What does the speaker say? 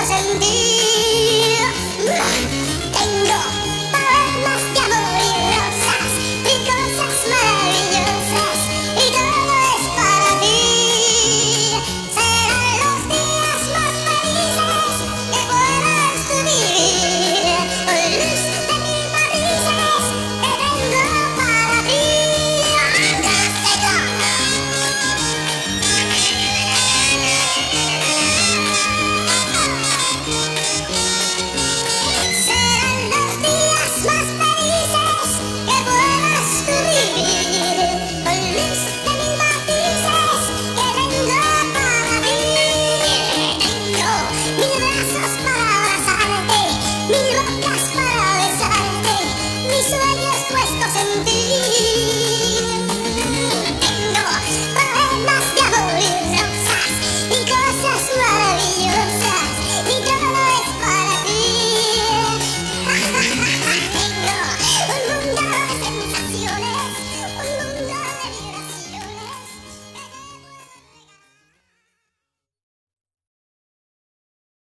I'll send you.